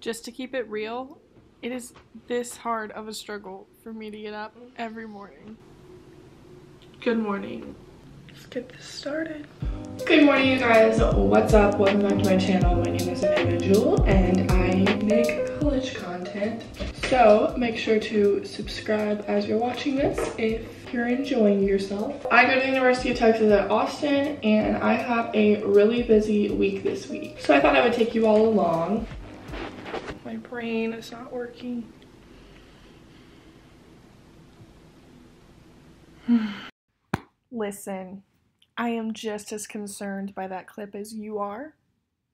just to keep it real, it is this hard of a struggle for me to get up every morning. Good morning. Let's get this started. Good morning, you guys. What's up? Welcome back to my channel. My name is Amanda Jewell, and I make college content. So make sure to subscribe as you're watching this if you're enjoying yourself. I go to the University of Texas at Austin, and I have a really busy week this week. So I thought I would take you all along. My brain is not working. Listen, I am just as concerned by that clip as you are.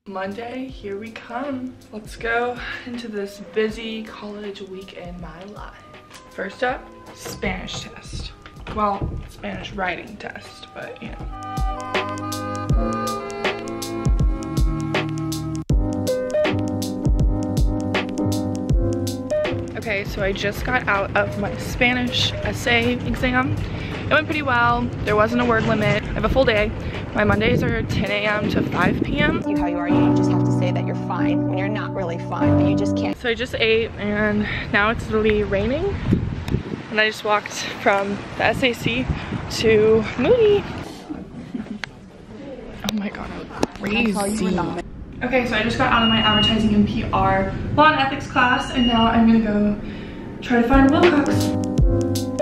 Monday, here we come. Let's go into this busy college week in my life. First up, Spanish test. Well, Spanish writing test, but you know. Okay, so I just got out of my Spanish essay exam. It went pretty well. There wasn't a word limit. I have a full day. My Mondays are 10 a.m. to 5 p.m. you how you are. You just have to say that you're fine when you're not really fine, but you just can't. So I just ate and now it's literally raining. And I just walked from the SAC to Moody. Oh my god, crazy. Okay, so I just got out of my advertising and PR law and ethics class and now I'm gonna go try to find Wilcox.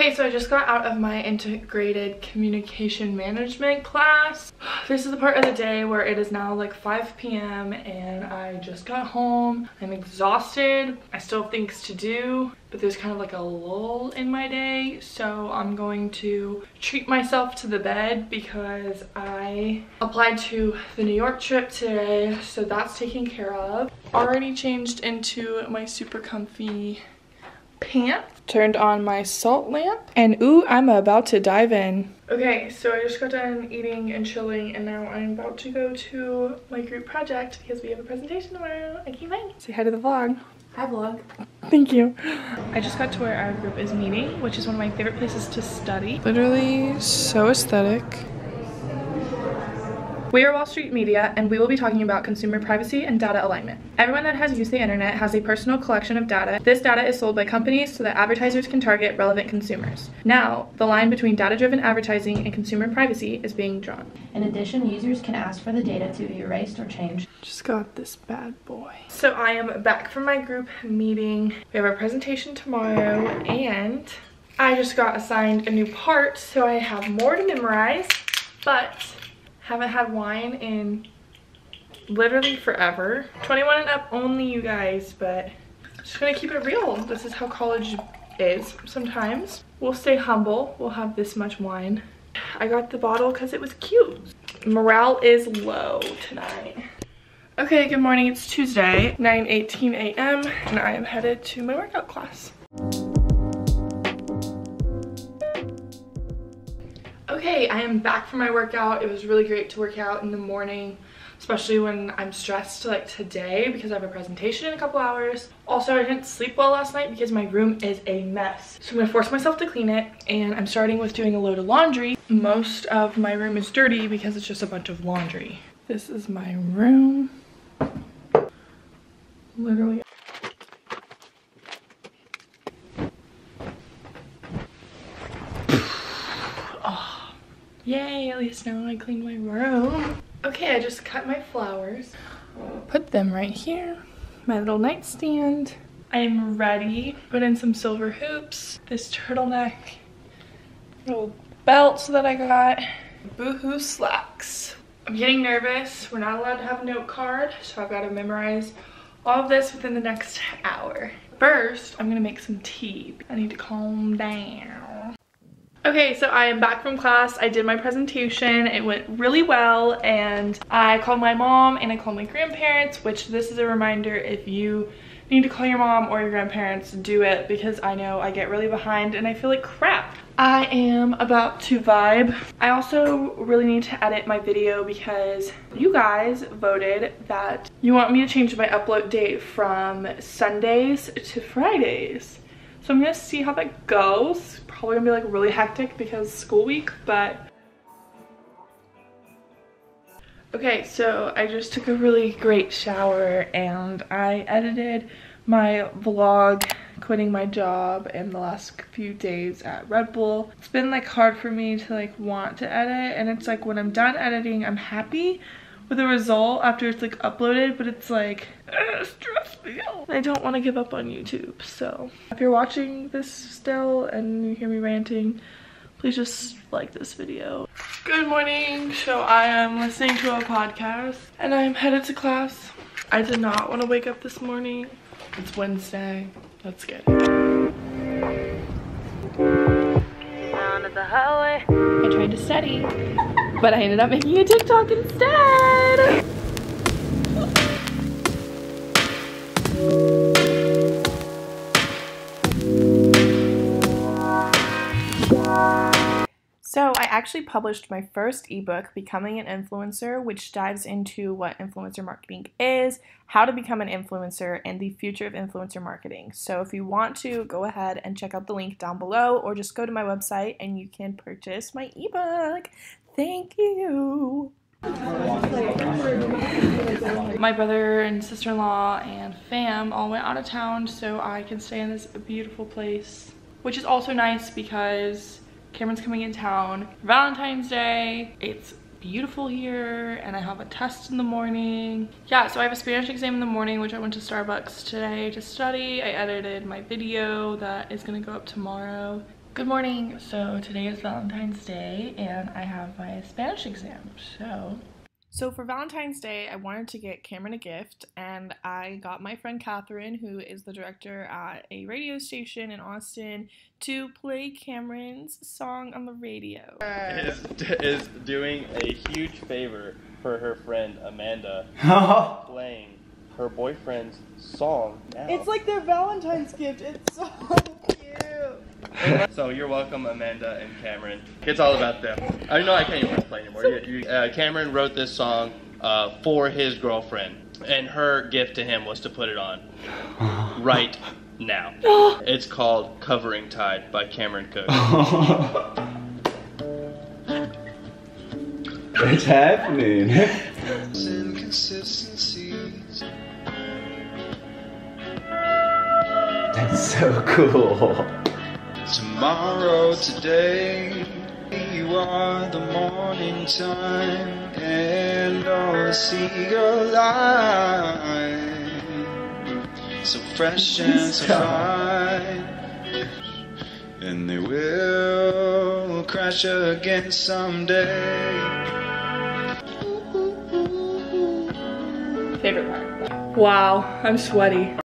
Okay, so I just got out of my integrated communication management class. This is the part of the day where it is now like 5 p.m. and I just got home. I'm exhausted. I still have things to do, but there's kind of like a lull in my day. So I'm going to treat myself to the bed because I applied to the New York trip today. So that's taken care of. Already changed into my super comfy pants, turned on my salt lamp, and ooh, I'm about to dive in. Okay, so I just got done eating and chilling, and now I'm about to go to my group project because we have a presentation tomorrow. I can't wait. Say hi to the vlog. Hi, vlog. Thank you. I just got to where our group is meeting, which is one of my favorite places to study. Literally so aesthetic. We are Wall Street Media, and we will be talking about consumer privacy and data alignment. Everyone that has used the internet has a personal collection of data. This data is sold by companies so that advertisers can target relevant consumers. Now, the line between data-driven advertising and consumer privacy is being drawn. In addition, users can ask for the data to be erased or changed. Just got this bad boy. So I am back from my group meeting. We have our presentation tomorrow, and I just got assigned a new part, so I have more to memorize, but haven't had wine in literally forever. 21 and up only, you guys, but just gonna keep it real. This is how college is sometimes. We'll stay humble. We'll have this much wine. I got the bottle because it was cute. Morale is low tonight. Okay, good morning. It's Tuesday, 9.18 a.m. and I am headed to my workout class. Okay, I am back from my workout. It was really great to work out in the morning, especially when I'm stressed like today because I have a presentation in a couple hours. Also, I didn't sleep well last night because my room is a mess. So I'm gonna force myself to clean it and I'm starting with doing a load of laundry. Most of my room is dirty because it's just a bunch of laundry. This is my room. Literally Yay, at least now I cleaned my room. Okay, I just cut my flowers. Put them right here. My little nightstand. I am ready. Put in some silver hoops. This turtleneck. Little belt that I got. Boohoo slacks. I'm getting nervous. We're not allowed to have a note card, so I've got to memorize all of this within the next hour. First, I'm gonna make some tea. I need to calm down. Okay, so I am back from class. I did my presentation. It went really well and I called my mom and I called my grandparents, which this is a reminder if you need to call your mom or your grandparents, do it because I know I get really behind and I feel like crap. I am about to vibe. I also really need to edit my video because you guys voted that you want me to change my upload date from Sundays to Fridays. So I'm gonna see how that goes. Probably gonna be like really hectic because school week, but Okay, so I just took a really great shower and I edited my vlog quitting my job in the last few days at Red Bull. It's been like hard for me to like want to edit and it's like when I'm done editing I'm happy with the result after it's like uploaded but it's like uh, stress I don't want to give up on YouTube so if you're watching this still and you hear me ranting please just like this video. Good morning. So I am listening to a podcast and I'm headed to class. I did not want to wake up this morning. It's Wednesday. Let's get it. I tried to study, but I ended up making a TikTok instead. So I actually published my first ebook, Becoming an Influencer, which dives into what influencer marketing is, how to become an influencer, and the future of influencer marketing. So if you want to, go ahead and check out the link down below or just go to my website and you can purchase my ebook. Thank you. My brother and sister-in-law and fam all went out of town so I can stay in this beautiful place, which is also nice because Cameron's coming in town Valentine's Day. It's beautiful here and I have a test in the morning. Yeah, so I have a Spanish exam in the morning, which I went to Starbucks today to study. I edited my video that is gonna go up tomorrow. Good morning. So today is Valentine's Day and I have my Spanish exam. So so for Valentine's Day, I wanted to get Cameron a gift, and I got my friend Katharine, who is the director at a radio station in Austin, to play Cameron's song on the radio. Is, is doing a huge favor for her friend Amanda, playing her boyfriend's song now. It's like their Valentine's gift. It's so cute. so you're welcome, Amanda and Cameron. It's all about them. I know I can't even play anymore. You, you, uh, Cameron wrote this song uh, for his girlfriend, and her gift to him was to put it on right now. It's called "Covering Tide" by Cameron Cook. it's happening? That's so cool. Tomorrow, today, you are the morning time, and all I see your light. So fresh and so fine, and they will crash again someday. Favorite part. Wow, I'm sweaty.